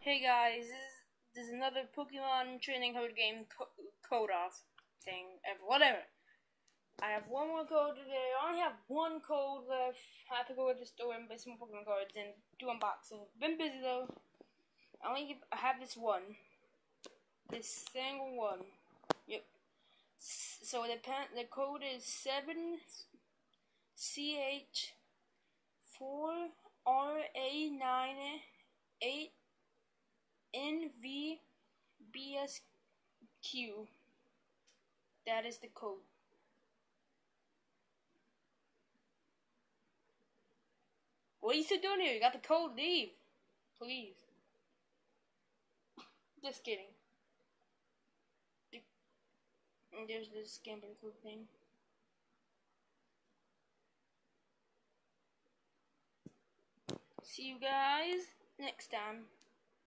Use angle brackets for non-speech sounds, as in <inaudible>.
Hey guys, this is, this is another Pokemon trading card game, co off thing, whatever. I have one more code today. I only have one code left. I have to go to the store and buy some Pokemon cards and do unboxing. Been busy though. I only give, I have this one. This single one. Yep. So the pan the code is 7 CH 4 RA 9 8 That is the code. What are you still doing here? You got the code. Leave. Please. <laughs> Just kidding. There's this gambling club thing. See you guys next time.